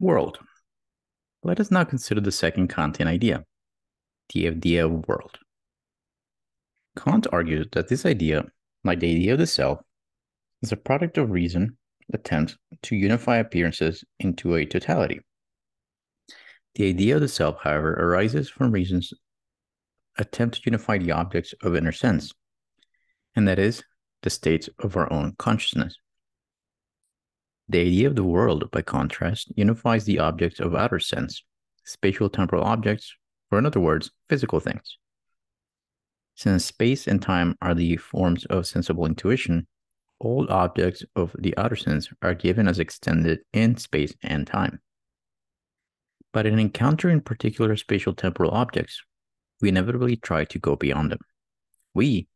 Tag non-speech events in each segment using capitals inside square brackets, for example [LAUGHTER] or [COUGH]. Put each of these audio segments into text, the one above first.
World. Let us now consider the second Kantian idea, the idea of world. Kant argued that this idea, like the idea of the self, is a product of reason attempt to unify appearances into a totality. The idea of the self, however, arises from reason's attempt to unify the objects of inner sense, and that is, the states of our own consciousness. The idea of the world, by contrast, unifies the objects of outer sense, spatial temporal objects, or in other words, physical things. Since space and time are the forms of sensible intuition, all objects of the outer sense are given as extended in space and time. But in encountering particular spatial temporal objects, we inevitably try to go beyond them. We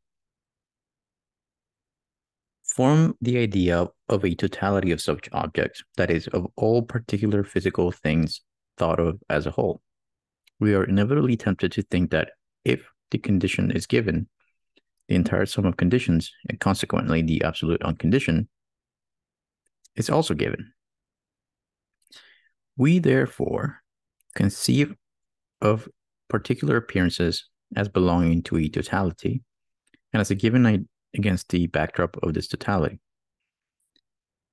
form the idea of a totality of such objects, that is, of all particular physical things thought of as a whole. We are inevitably tempted to think that if the condition is given, the entire sum of conditions, and consequently the absolute unconditioned, is also given. We therefore conceive of particular appearances as belonging to a totality and as a given against the backdrop of this totality.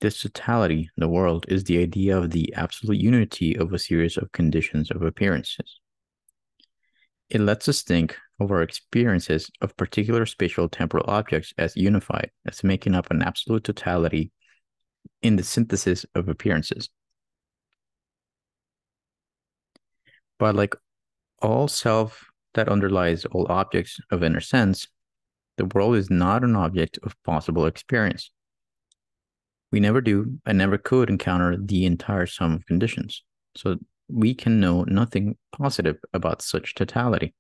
This totality, the world, is the idea of the absolute unity of a series of conditions of appearances. It lets us think of our experiences of particular spatial temporal objects as unified, as making up an absolute totality in the synthesis of appearances. But like all self that underlies all objects of inner sense, the world is not an object of possible experience. We never do and never could encounter the entire sum of conditions. So we can know nothing positive about such totality.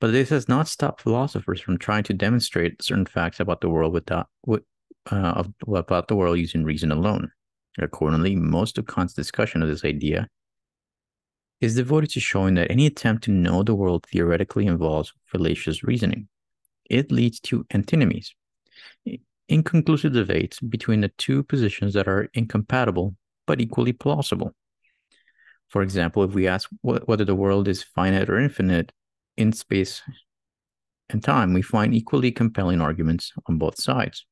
But this has not stopped philosophers from trying to demonstrate certain facts about the world without, uh, about the world using reason alone. Accordingly, most of Kant's discussion of this idea is devoted to showing that any attempt to know the world theoretically involves fallacious reasoning it leads to antinomies, inconclusive debates between the two positions that are incompatible but equally plausible. For example, if we ask whether the world is finite or infinite in space and time, we find equally compelling arguments on both sides.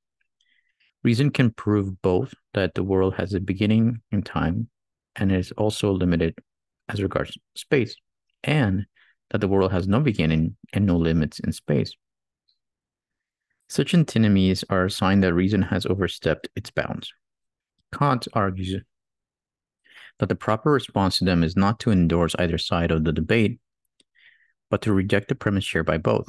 Reason can prove both that the world has a beginning in time and is also limited as regards space, and that the world has no beginning and no limits in space. Such antinomies are a sign that reason has overstepped its bounds. Kant argues that the proper response to them is not to endorse either side of the debate, but to reject the premise shared by both.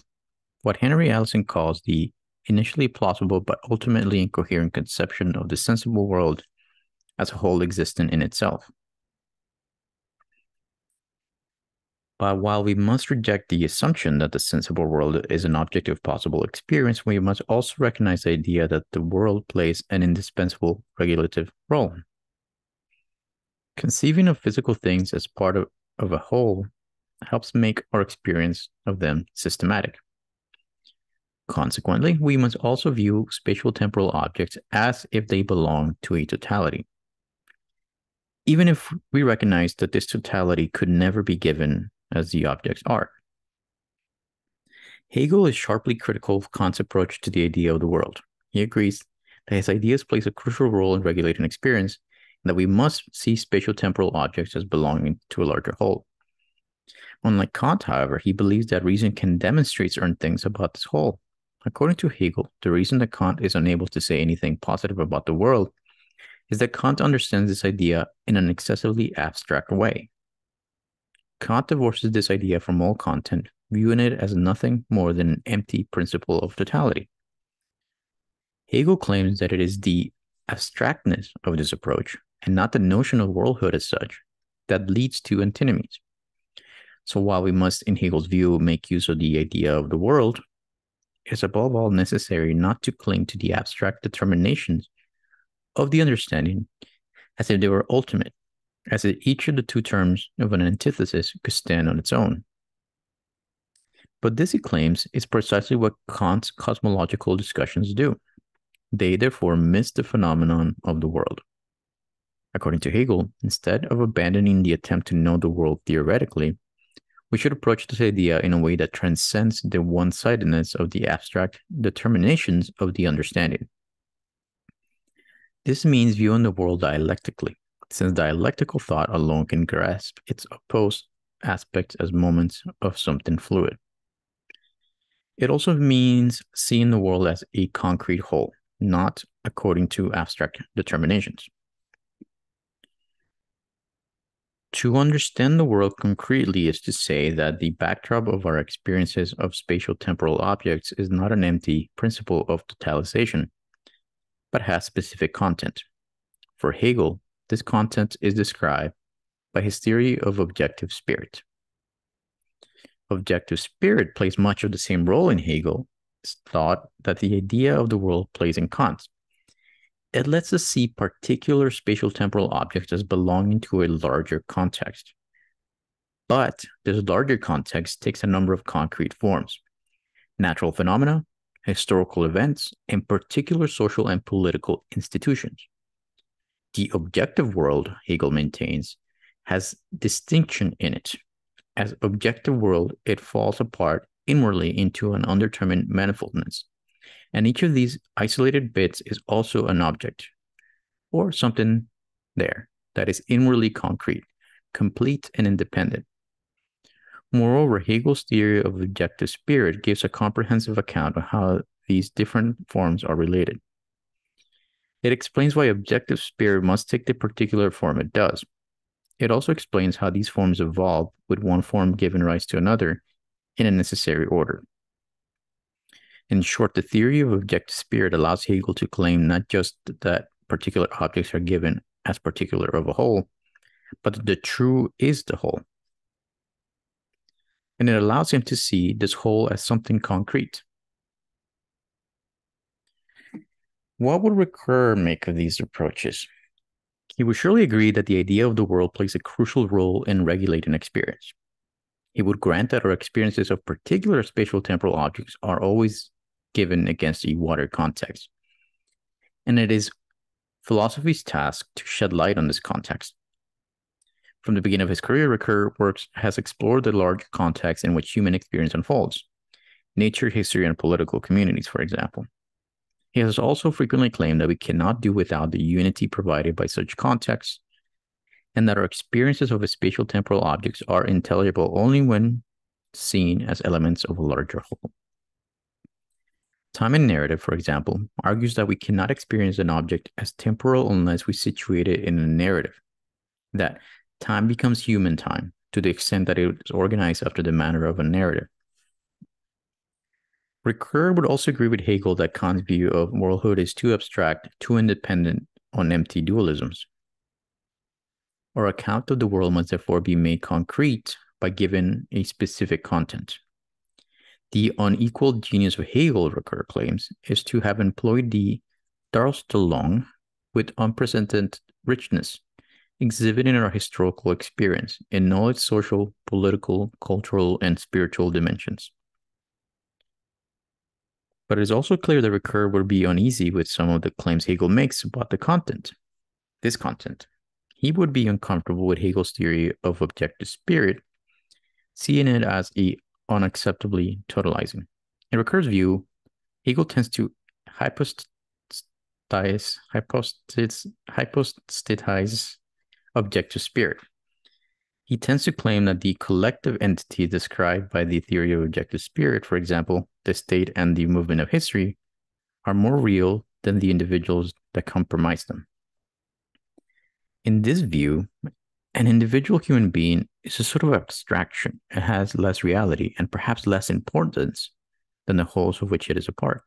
What Henry Allison calls the initially plausible but ultimately incoherent conception of the sensible world as a whole existent in itself. But while we must reject the assumption that the sensible world is an object of possible experience, we must also recognize the idea that the world plays an indispensable regulative role. Conceiving of physical things as part of, of a whole helps make our experience of them systematic. Consequently, we must also view spatial temporal objects as if they belong to a totality. Even if we recognize that this totality could never be given as the objects are. Hegel is sharply critical of Kant's approach to the idea of the world. He agrees that his ideas play a crucial role in regulating experience and that we must see spatial temporal objects as belonging to a larger whole. Unlike Kant, however, he believes that reason can demonstrate certain things about this whole. According to Hegel, the reason that Kant is unable to say anything positive about the world is that Kant understands this idea in an excessively abstract way. Kant divorces this idea from all content, viewing it as nothing more than an empty principle of totality. Hegel claims that it is the abstractness of this approach, and not the notion of worldhood as such, that leads to antinomies. So while we must, in Hegel's view, make use of the idea of the world, it is above all necessary not to cling to the abstract determinations of the understanding as if they were ultimate as each of the two terms of an antithesis could stand on its own. But this, he claims, is precisely what Kant's cosmological discussions do. They therefore miss the phenomenon of the world. According to Hegel, instead of abandoning the attempt to know the world theoretically, we should approach this idea in a way that transcends the one sidedness of the abstract determinations of the understanding. This means viewing the world dialectically, since dialectical thought alone can grasp its opposed aspects as moments of something fluid. It also means seeing the world as a concrete whole, not according to abstract determinations. To understand the world concretely is to say that the backdrop of our experiences of spatial temporal objects is not an empty principle of totalization, but has specific content. For Hegel, this content is described by his theory of objective spirit. Objective spirit plays much of the same role in Hegel's thought that the idea of the world plays in Kant. It lets us see particular spatial temporal objects as belonging to a larger context. But this larger context takes a number of concrete forms natural phenomena, historical events, and particular social and political institutions. The objective world, Hegel maintains, has distinction in it. As objective world, it falls apart inwardly into an undetermined manifoldness. And each of these isolated bits is also an object or something there that is inwardly concrete, complete, and independent. Moreover, Hegel's theory of objective spirit gives a comprehensive account of how these different forms are related. It explains why objective spirit must take the particular form it does. It also explains how these forms evolve with one form giving rise to another in a necessary order. In short, the theory of objective spirit allows Hegel to claim not just that particular objects are given as particular of a whole, but that the true is the whole. And it allows him to see this whole as something concrete, What would Ricoeur make of these approaches? He would surely agree that the idea of the world plays a crucial role in regulating experience. He would grant that our experiences of particular spatial temporal objects are always given against a wider context. And it is philosophy's task to shed light on this context. From the beginning of his career, Ricoeur works has explored the large context in which human experience unfolds, nature, history, and political communities, for example. He has also frequently claimed that we cannot do without the unity provided by such contexts, and that our experiences of spatial temporal objects are intelligible only when seen as elements of a larger whole. Time and narrative, for example, argues that we cannot experience an object as temporal unless we situate it in a narrative, that time becomes human time to the extent that it is organized after the manner of a narrative. Ricoeur would also agree with Hegel that Kant's view of worldhood is too abstract, too independent on empty dualisms. Our account of the world must therefore be made concrete by giving a specific content. The unequal genius of Hegel, Ricoeur claims, is to have employed the Darstellung with unprecedented richness, exhibiting our historical experience in all its social, political, cultural, and spiritual dimensions. But it is also clear that Ricoeur would be uneasy with some of the claims Hegel makes about the content, this content. He would be uncomfortable with Hegel's theory of objective spirit, seeing it as a unacceptably totalizing. In Ricoeur's view, Hegel tends to hypostatize, hypostatize, hypostatize objective spirit. He tends to claim that the collective entity described by the theory of objective spirit, for example, the state and the movement of history, are more real than the individuals that comprise them. In this view, an individual human being is a sort of abstraction. It has less reality and perhaps less importance than the wholes of which it is a part.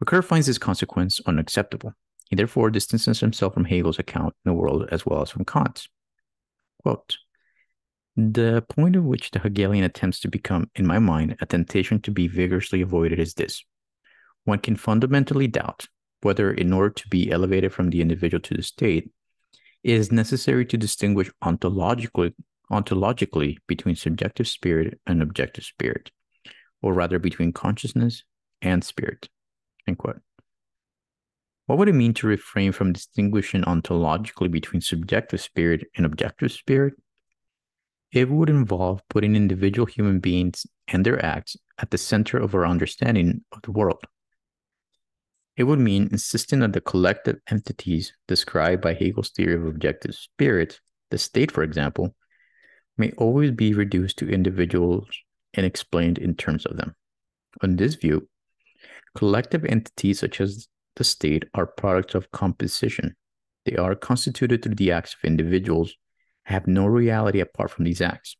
Ricoeur finds this consequence unacceptable. He therefore distances himself from Hegel's account in the world as well as from Kant's. Quote, the point at which the Hegelian attempts to become, in my mind, a temptation to be vigorously avoided is this. One can fundamentally doubt whether, in order to be elevated from the individual to the state, it is necessary to distinguish ontologically, ontologically between subjective spirit and objective spirit, or rather between consciousness and spirit. End quote. What would it mean to refrain from distinguishing ontologically between subjective spirit and objective spirit? It would involve putting individual human beings and their acts at the center of our understanding of the world. It would mean insisting that the collective entities described by Hegel's theory of objective spirit, the state, for example, may always be reduced to individuals and explained in terms of them. On this view, collective entities such as the state are products of composition. They are constituted through the acts of individuals, have no reality apart from these acts.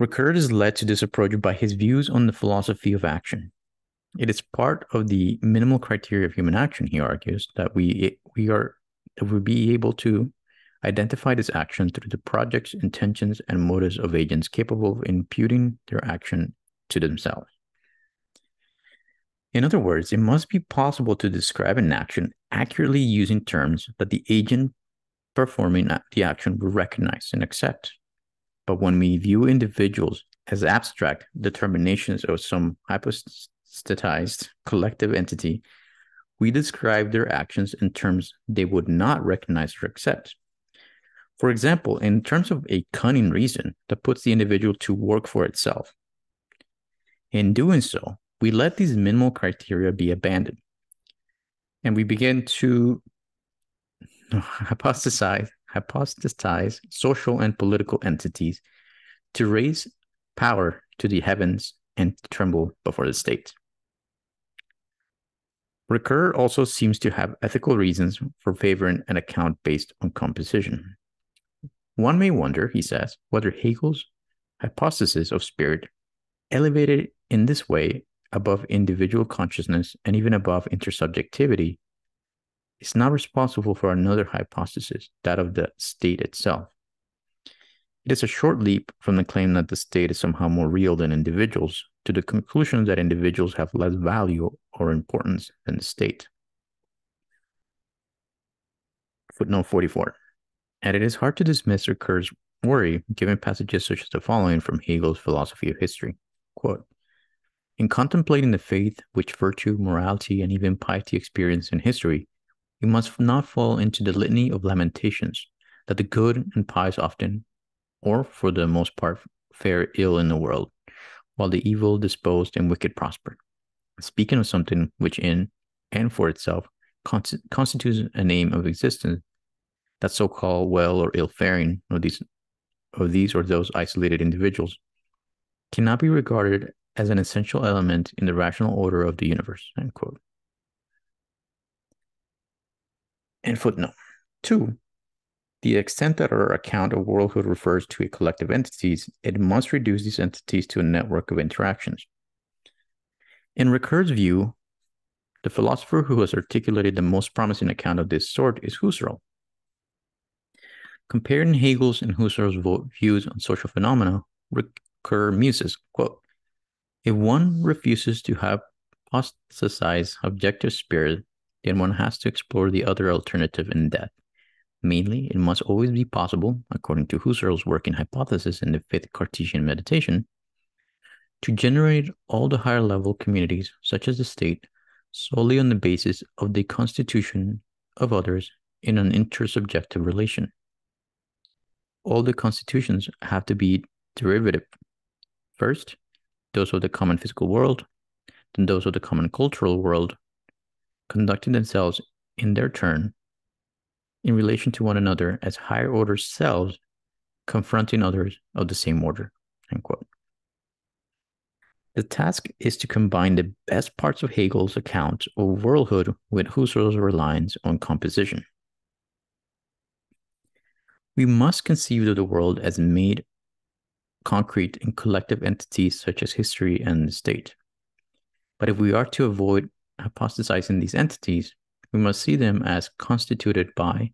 Ricoeur is led to this approach by his views on the philosophy of action. It is part of the minimal criteria of human action, he argues, that we we are that we be able to identify this action through the projects, intentions, and motives of agents capable of imputing their action to themselves. In other words, it must be possible to describe an action accurately using terms that the agent performing the action we recognize and accept. But when we view individuals as abstract determinations of some hypostatized collective entity, we describe their actions in terms they would not recognize or accept. For example, in terms of a cunning reason that puts the individual to work for itself. In doing so, we let these minimal criteria be abandoned. And we begin to [LAUGHS] hypothesize, hypothesize social and political entities to raise power to the heavens and tremble before the state. Ricoeur also seems to have ethical reasons for favoring an account based on composition. One may wonder, he says, whether Hegel's hypothesis of spirit, elevated in this way above individual consciousness and even above intersubjectivity is not responsible for another hypothesis, that of the state itself. It is a short leap from the claim that the state is somehow more real than individuals to the conclusion that individuals have less value or importance than the state. Footnote 44. And it is hard to dismiss Ricoeur's worry given passages such as the following from Hegel's Philosophy of History. Quote, in contemplating the faith which virtue, morality, and even piety experience in history, we must not fall into the litany of lamentations that the good and pious often, or for the most part, fare ill in the world, while the evil disposed and wicked prosper. Speaking of something which in and for itself constitutes a name of existence, that so-called well or ill faring of these of these or those isolated individuals cannot be regarded as an essential element in the rational order of the universe. End quote. And footnote two. The extent that our account of worldhood refers to a collective entities, it must reduce these entities to a network of interactions. In Ricoeur's view, the philosopher who has articulated the most promising account of this sort is Husserl. Comparing Hegel's and Husserl's views on social phenomena, Ricoeur muses, quote, if one refuses to hypostatize objective spirit, then one has to explore the other alternative in depth. Mainly, it must always be possible, according to Husserl's working hypothesis in the fifth Cartesian meditation, to generate all the higher level communities, such as the state, solely on the basis of the constitution of others in an intersubjective relation. All the constitutions have to be derivative. First, those of the common physical world, then those of the common cultural world, conducting themselves in their turn in relation to one another as higher order selves confronting others of the same order. The task is to combine the best parts of Hegel's account of worldhood with Husserl's reliance on composition. We must conceive of the world as made concrete in collective entities such as history and the state. But if we are to avoid hypostatizing these entities, we must see them as constituted by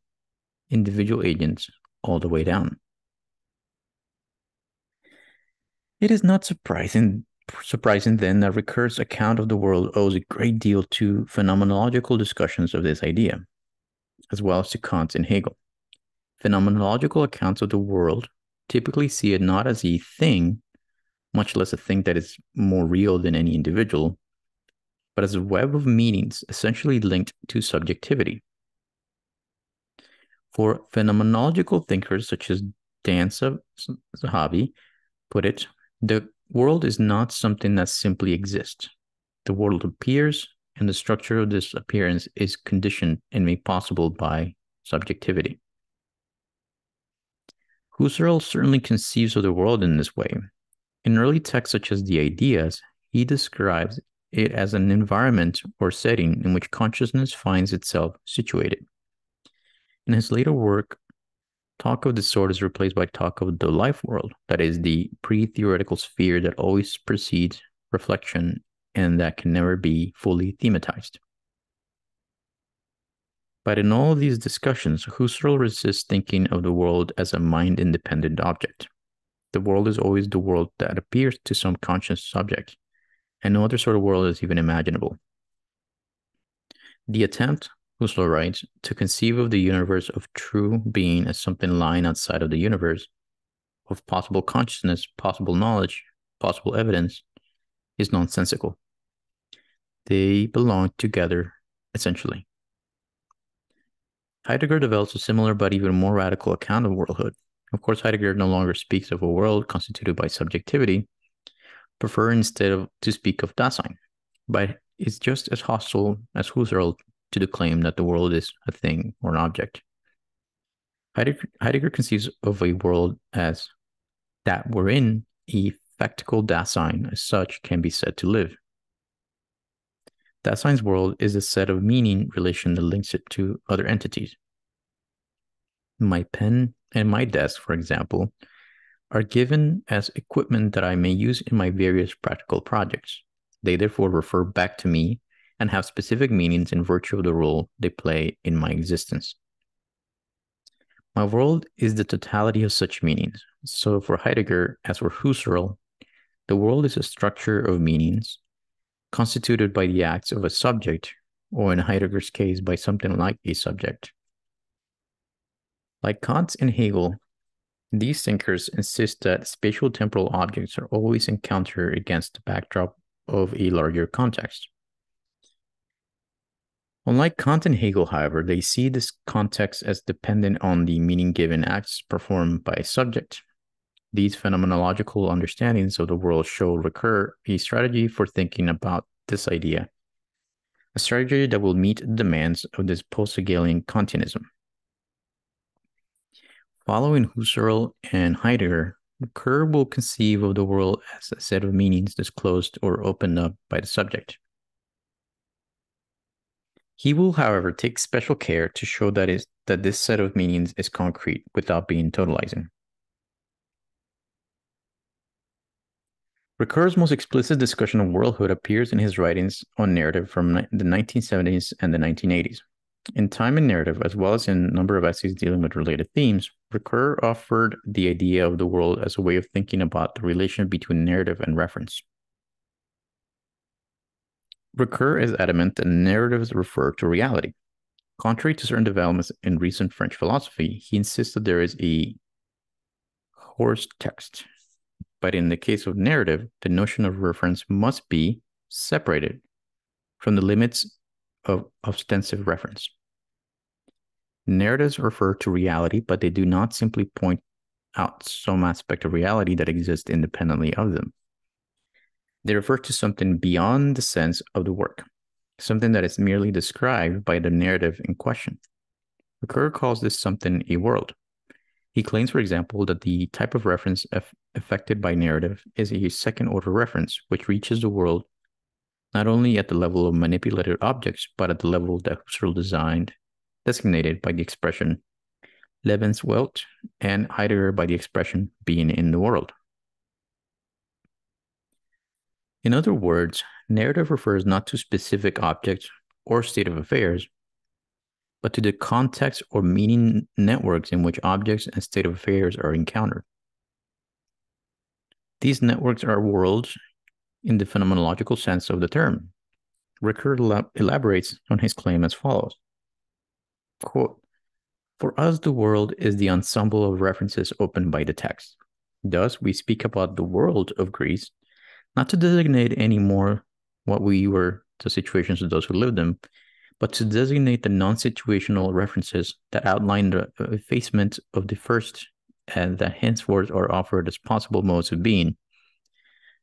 individual agents all the way down. It is not surprising surprising then that Ricoeur's account of the world owes a great deal to phenomenological discussions of this idea, as well as to Kant and Hegel. Phenomenological accounts of the world typically see it not as a thing, much less a thing that is more real than any individual, but as a web of meanings essentially linked to subjectivity. For phenomenological thinkers such as Dan Zahavi put it, the world is not something that simply exists. The world appears, and the structure of this appearance is conditioned and made possible by subjectivity. Husserl certainly conceives of the world in this way. In early texts such as the Ideas, he describes it as an environment or setting in which consciousness finds itself situated. In his later work, talk of the sort is replaced by talk of the life world, that is, the pre theoretical sphere that always precedes reflection and that can never be fully thematized. But in all these discussions, Husserl resists thinking of the world as a mind independent object. The world is always the world that appears to some conscious subject, and no other sort of world is even imaginable. The attempt Husserl writes, to conceive of the universe of true being as something lying outside of the universe, of possible consciousness, possible knowledge, possible evidence, is nonsensical. They belong together, essentially. Heidegger develops a similar but even more radical account of worldhood. Of course, Heidegger no longer speaks of a world constituted by subjectivity, prefer instead of to speak of Dasein, but it's just as hostile as Husserl to the claim that the world is a thing or an object. Heidegger, Heidegger conceives of a world as that wherein a factical Dasein as such can be said to live. Dasein's world is a set of meaning relation that links it to other entities. My pen and my desk, for example, are given as equipment that I may use in my various practical projects. They therefore refer back to me and have specific meanings in virtue of the role they play in my existence. My world is the totality of such meanings. So for Heidegger, as for Husserl, the world is a structure of meanings constituted by the acts of a subject, or in Heidegger's case, by something like a subject. Like Kant and Hegel, these thinkers insist that spatial temporal objects are always encountered against the backdrop of a larger context. Unlike Kant and Hegel, however, they see this context as dependent on the meaning given acts performed by a subject. These phenomenological understandings of the world show Ricoeur a strategy for thinking about this idea, a strategy that will meet the demands of this post Hegelian Kantianism. Following Husserl and Heidegger, Ricoeur will conceive of the world as a set of meanings disclosed or opened up by the subject. He will, however, take special care to show that is that this set of meanings is concrete without being totalizing. Ricoeur's most explicit discussion of worldhood appears in his writings on narrative from the 1970s and the 1980s. In Time and Narrative, as well as in a number of essays dealing with related themes, Ricoeur offered the idea of the world as a way of thinking about the relation between narrative and reference. Ricoeur is adamant that narratives refer to reality. Contrary to certain developments in recent French philosophy, he insists that there is a hors text. But in the case of narrative, the notion of reference must be separated from the limits of ostensive reference. Narratives refer to reality, but they do not simply point out some aspect of reality that exists independently of them. They refer to something beyond the sense of the work, something that is merely described by the narrative in question. Ricoeur calls this something a world. He claims, for example, that the type of reference affected by narrative is a second order reference, which reaches the world not only at the level of manipulated objects, but at the level that Husserl designed, designated by the expression Lebenswelt and Heidegger by the expression being in the world. In other words, narrative refers not to specific objects or state of affairs, but to the context or meaning networks in which objects and state of affairs are encountered. These networks are worlds in the phenomenological sense of the term. Ricoeur elaborates on his claim as follows Quote, For us, the world is the ensemble of references opened by the text. Thus, we speak about the world of Greece not to designate any more what we were the situations of those who lived them, but to designate the non situational references that outline the uh, effacement of the first and that henceforth are offered as possible modes of being,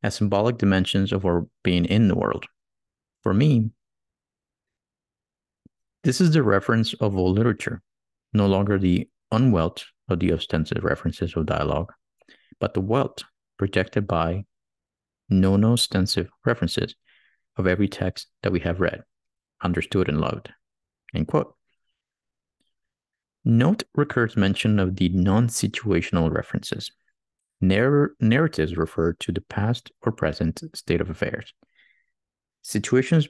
as symbolic dimensions of our being in the world. For me, this is the reference of all literature, no longer the Umwelt of the ostensive references of dialogue, but the Welt projected by non ostensive references of every text that we have read, understood, and loved. End quote. Note Ricoeur's mention of the non situational references. Narr- narratives refer to the past or present state of affairs. Situations,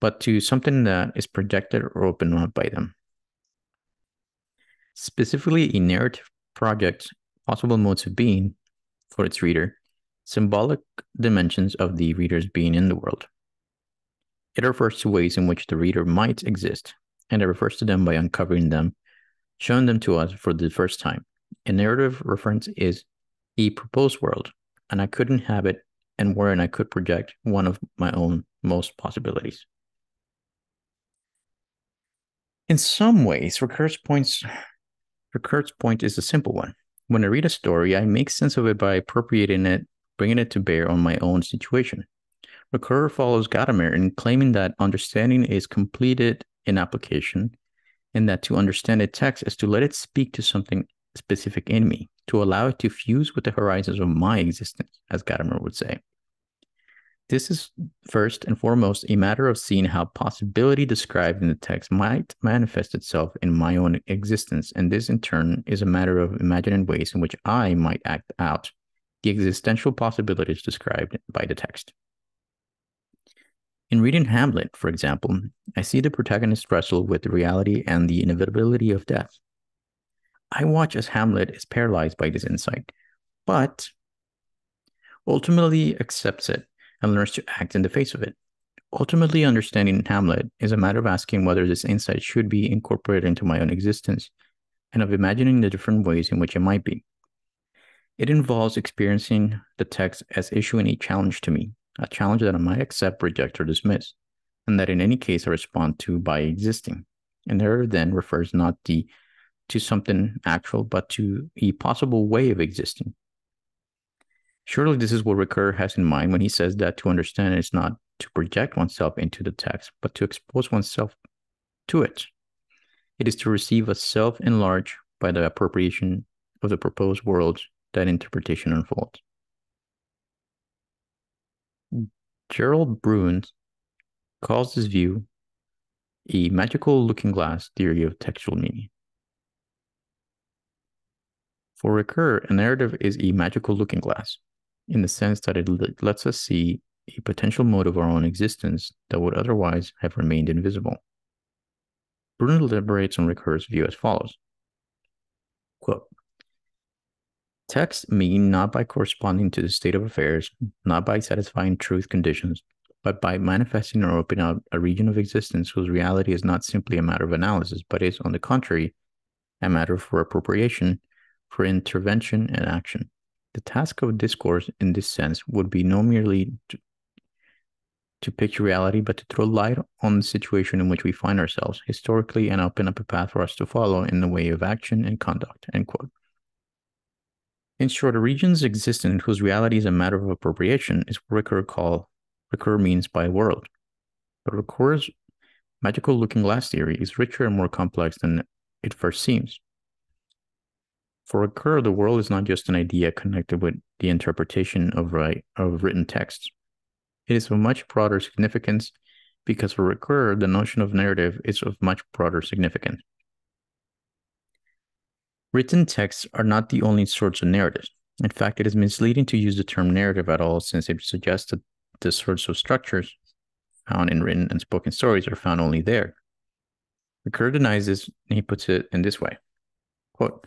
but to something that is projected or opened up by them. Specifically, a narrative projects possible modes of being for its reader, symbolic dimensions of the reader's being in the world. It refers to ways in which the reader might exist, and it refers to them by uncovering them, showing them to us for the first time. A narrative reference is a proposed world, and I could inhabit and wherein I could project one of my own most possibilities. In some ways, Ricoeur's points point is a simple one. When I read a story, I make sense of it by appropriating it, bringing it to bear on my own situation. Ricoeur follows Gadamer in claiming that understanding is completed in application, and that to understand a text is to let it speak to something specific me, to allow it to fuse with the horizons of my existence, as Gadamer would say. This is first and foremost a matter of seeing how possibility described in the text might manifest itself in my own existence, and this in turn is a matter of imagining ways in which I might act out the existential possibilities described by the text. In reading Hamlet, for example, I see the protagonist wrestle with the reality and the inevitability of death. I watch as Hamlet is paralyzed by this insight, but ultimately accepts it and learns to act in the face of it. Ultimately, understanding Hamlet is a matter of asking whether this insight should be incorporated into my own existence and of imagining the different ways in which it might be. It involves experiencing the text as issuing a challenge to me, a challenge that I might accept, reject, or dismiss, and that in any case I respond to by existing. And there then refers not the to something actual, but to a possible way of existing. Surely this is what Ricoeur has in mind when he says that to understand is not to project oneself into the text, but to expose oneself to it. It is to receive a self enlarged by the appropriation of the proposed world that interpretation unfolds. Gerald Brouwer calls this view a magical looking glass theory of textual meaning. For Ricoeur, a narrative is a magical looking glass in the sense that it lets us see a potential mode of our own existence that would otherwise have remained invisible. Bruner elaborates on Ricoeur's view as follows Quote, Texts mean not by corresponding to the state of affairs, not by satisfying truth conditions, but by manifesting or opening up a region of existence whose reality is not simply a matter of analysis, but is, on the contrary, a matter for appropriation, for intervention and action. The task of discourse in this sense would be no merely to, to picture reality, but to throw light on the situation in which we find ourselves historically and open up a path for us to follow in the way of action and conduct. End quote. In short, a region's existence whose reality is a matter of appropriation is what Ricoeur call Ricoeur means by world. But Ricoeur's magical looking glass theory is richer and more complex than it first seems. For Ricoeur, the world is not just an idea connected with the interpretation of, right, of written texts. It is of much broader significance because for Ricoeur, the notion of narrative is of much broader significance. Written texts are not the only sorts of narratives. In fact, it is misleading to use the term narrative at all since it suggests that the sorts of structures found in written and spoken stories are found only there. Ricoeur denies this and he puts it in this way quote,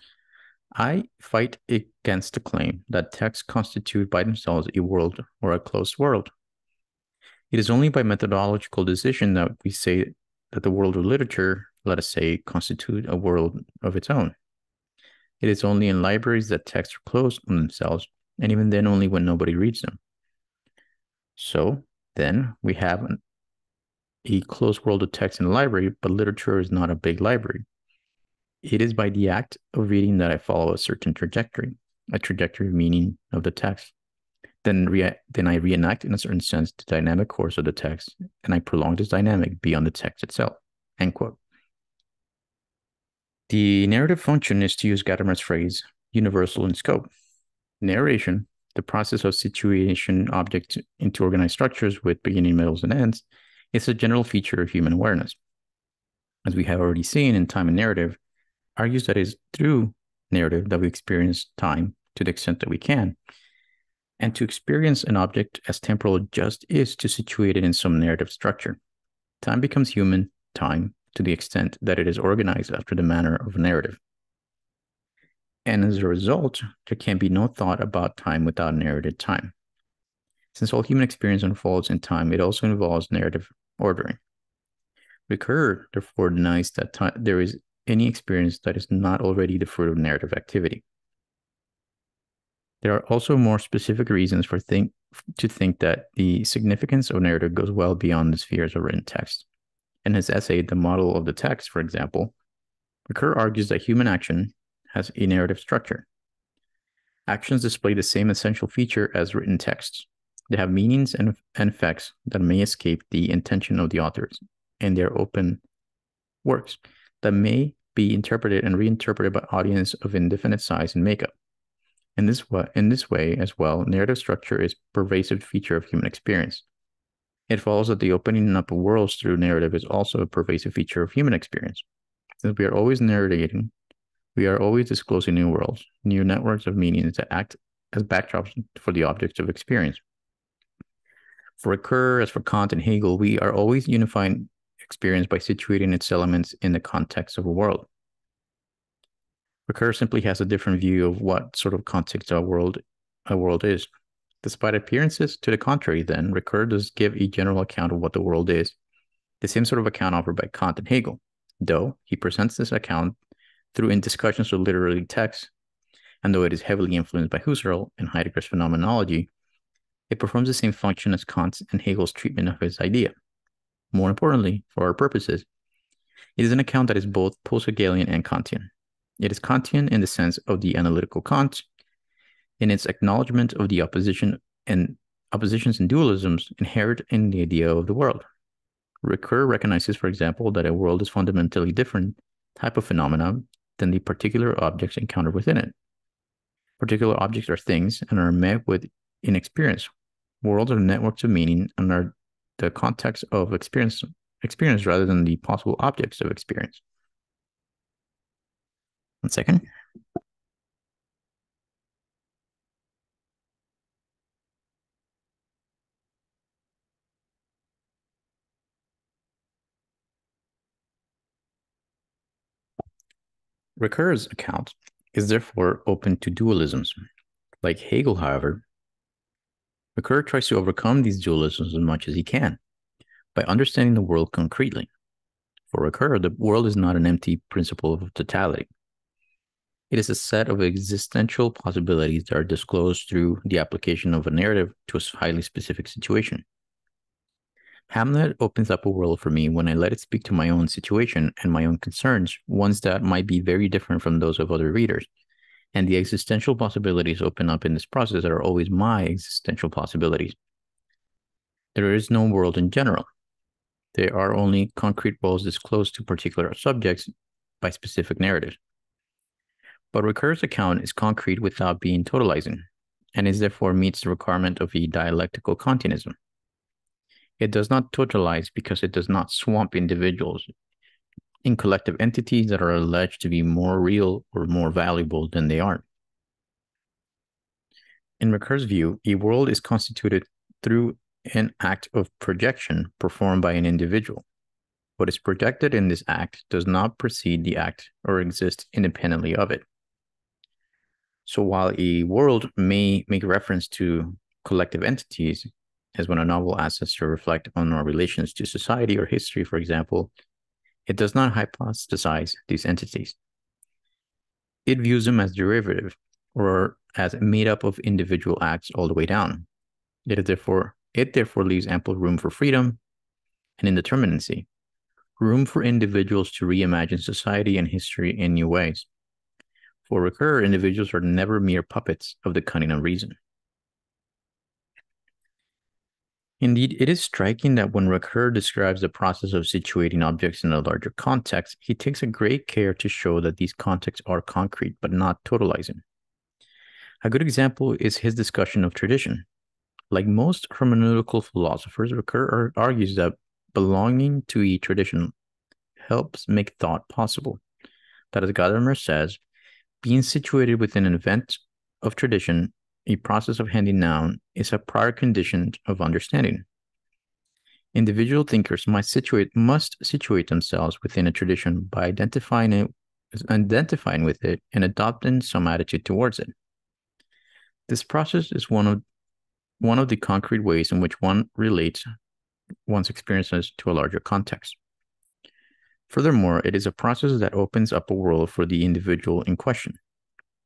I fight against the claim that texts constitute by themselves a world or a closed world. It is only by methodological decision that we say that the world of literature, let us say, constitute a world of its own. It is only in libraries that texts are closed on themselves, and even then only when nobody reads them. So then we have an, a closed world of text in a library, but literature is not a big library. It is by the act of reading that I follow a certain trajectory, a trajectory of meaning of the text. Then, rea- then I reenact, in a certain sense, the dynamic course of the text, and I prolong this dynamic beyond the text itself. End quote. The narrative function is to use Gadamer's phrase, universal in scope. Narration, the process of situation objects into organized structures with beginning, middles, and ends, is a general feature of human awareness. As we have already seen in Time and Narrative, argues that it is through narrative that we experience time to the extent that we can. And to experience an object as temporal just is to situate it in some narrative structure. Time becomes human time to the extent that it is organized after the manner of a narrative. And as a result, there can be no thought about time without narrated time. Since all human experience unfolds in time, it also involves narrative ordering. Ricoeur therefore denies that time, there is any experience that is not already the fruit of narrative activity. There are also more specific reasons for think, to think that the significance of narrative goes well beyond the spheres of written text. In his essay, The Model of the Text, for example, Ricoeur argues that human action has a narrative structure. Actions display the same essential feature as written texts. They have meanings and, and effects that may escape the intention of the authors, and they're open works that may be interpreted and reinterpreted by audience of indefinite size and makeup. In this, way, in this way as well, narrative structure is pervasive feature of human experience. It follows that the opening up of worlds through narrative is also a pervasive feature of human experience. Since we are always narrating, we are always disclosing new worlds, new networks of meanings that act as backdrops for the objects of experience. For Ricoeur, as for Kant and Hegel, we are always unifying experience by situating its elements in the context of a world. Ricoeur simply has a different view of what sort of context a world a world is. Despite appearances to the contrary, then, Ricoeur does give a general account of what the world is, the same sort of account offered by Kant and Hegel, though he presents this account through in discussions of literary texts, and though it is heavily influenced by Husserl and Heidegger's phenomenology, it performs the same function as Kant's and Hegel's treatment of his idea. More importantly, for our purposes, it is an account that is both post-Hegelian and Kantian. It is Kantian in the sense of the analytical Kant, in its acknowledgement of the opposition and oppositions and dualisms inherent in the idea of the world. Ricoeur recognizes, for example, that a world is fundamentally different type of phenomena than the particular objects encountered within it. Particular objects are things and are met with in experience. Worlds are networks of meaning and are the context of experience experience rather than the possible objects of experience. One second. Ricoeur's account is therefore open to dualisms. Like Hegel, however, Ricoeur tries to overcome these dualisms as much as he can by understanding the world concretely. For Ricoeur, the world is not an empty principle of totality. It is a set of existential possibilities that are disclosed through the application of a narrative to a highly specific situation. Hamlet opens up a world for me when I let it speak to my own situation and my own concerns, ones that might be very different from those of other readers. And the existential possibilities open up in this process are always my existential possibilities. There is no world in general. There are only concrete worlds disclosed to particular subjects by specific narratives. But Ricoeur's account is concrete without being totalizing, and is therefore meets the requirement of a dialectical Kantianism. It does not totalize because it does not swamp individuals in collective entities that are alleged to be more real or more valuable than they are. In Ricoeur's view, a world is constituted through an act of projection performed by an individual. What is projected in this act does not precede the act or exist independently of it. So while a world may make reference to collective entities, as when a novel asks us to reflect on our relations to society or history, for example, it does not hypostatize these entities. It views them as derivative or as made up of individual acts all the way down. It is therefore it therefore leaves ample room for freedom and indeterminacy, room for individuals to reimagine society and history in new ways. For Ricoeur, individuals are never mere puppets of the cunning of reason. Indeed, it is striking that when Ricoeur describes the process of situating objects in a larger context, he takes a great care to show that these contexts are concrete but not totalizing. A good example is his discussion of tradition. Like most hermeneutical philosophers, Ricoeur argues that belonging to a tradition helps make thought possible. That, as Gadamer says, being situated within an event of tradition a process of handing down is a prior condition of understanding. Individual thinkers must situate must situate themselves within a tradition by identifying it, identifying with it, and adopting some attitude towards it. This process is one of one of the concrete ways in which one relates one's experiences to a larger context. Furthermore, it is a process that opens up a world for the individual in question.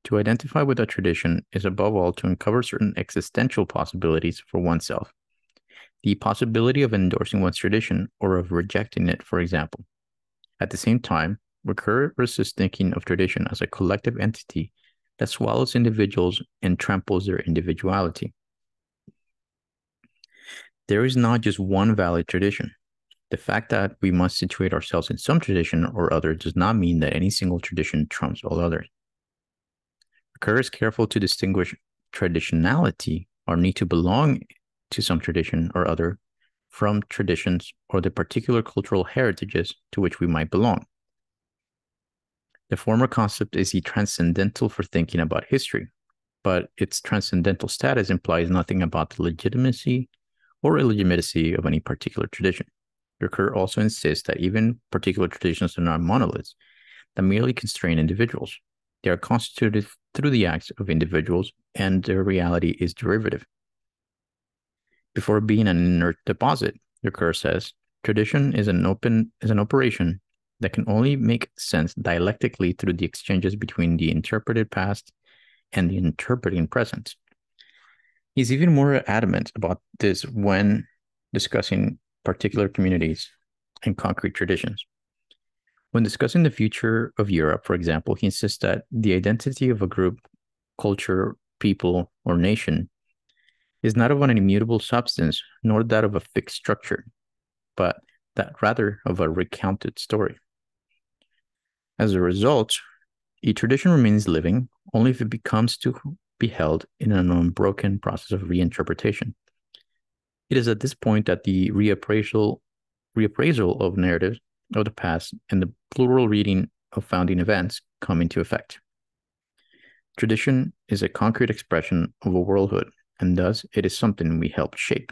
To identify with a tradition is above all to uncover certain existential possibilities for oneself. The possibility of endorsing one's tradition or of rejecting it, for example. At the same time, Ricoeur resists thinking of tradition as a collective entity that swallows individuals and tramples their individuality. There is not just one valid tradition. The fact that we must situate ourselves in some tradition or other does not mean that any single tradition trumps all others. Ricoeur is careful to distinguish traditionality or need to belong to some tradition or other from traditions or the particular cultural heritages to which we might belong. The former concept is the transcendental for thinking about history, but its transcendental status implies nothing about the legitimacy or illegitimacy of any particular tradition. Ricoeur also insists that even particular traditions are not monoliths that merely constrain individuals. They are constituted through the acts of individuals, and their reality is derivative. Before being an inert deposit, Ricoeur says, tradition is an open is an operation that can only make sense dialectically through the exchanges between the interpreted past and the interpreting present. He's even more adamant about this when discussing particular communities and concrete traditions. When discussing the future of Europe, for example, he insists that the identity of a group, culture, people, or nation is not of an immutable substance, nor that of a fixed structure, but that rather of a recounted story. As a result, a tradition remains living only if it becomes to be held in an unbroken process of reinterpretation. It is at this point that the reappraisal, reappraisal of narratives of the past and the plural reading of founding events come into effect. Tradition is a concrete expression of a worldhood, and thus it is something we help shape.